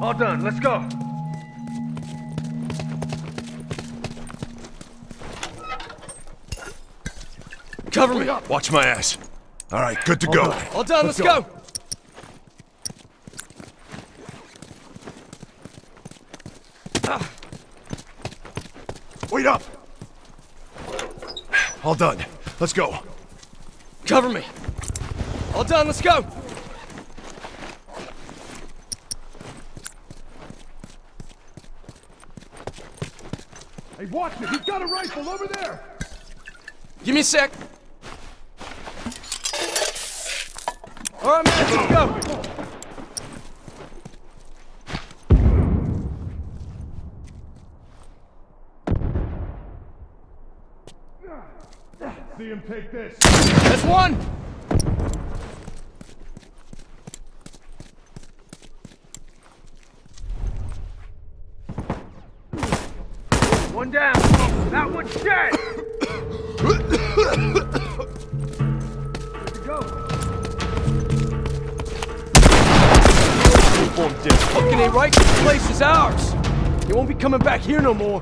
All done. Let's go. Cover me. Up. Watch my ass. All right, good to go. All done, let's, go. Ah. Wait up. All done. Let's go. Cover me. All done, let's go. Hey, watch it. He's got a rifle over there. Give me a sec. All right, man, let's go. See him take this. That's one. One down. That one's dead. Go. Fucking ain't right, this place is ours. He won't be coming back here no more.